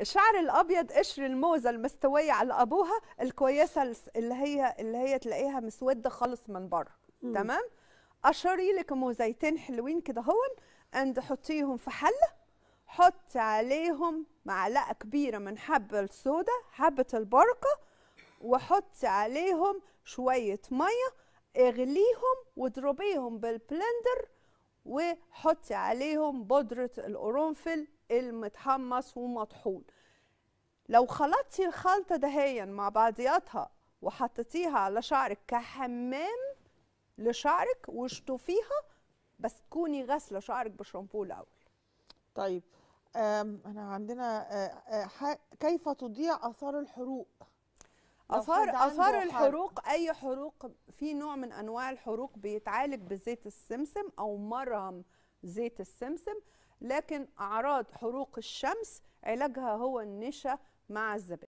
الشعر الأبيض قشر الموزه المستوية على أبوها الكويسة اللي هي اللي هي تلاقيها مسوده خالص من بره. تمام؟ قشري لك موزيتين حلوين كده هون and حطيهم في حلة. حطي عليهم معلقة كبيرة من حبة السودا حبة البركة وحطي عليهم شوية مية. اغليهم واضربيهم بال blender وحطي عليهم بودرة القرنفل المتحمص ومطحون. لو خلطتي الخلطة دهيا مع بعضياتها وحطيتيها على شعرك كحمام لشعرك واشطفيها بس تكوني غاسلة شعرك بشامبو الأول. طيب انا عندنا آه، آه، كيف تضيع آثار الحروق؟ اثار اثار حرق. الحروق أي حروق في نوع من أنواع الحروق بيتعالج بزيت السمسم أو مرهم زيت السمسم لكن أعراض حروق الشمس علاجها هو النشا مع الزبادي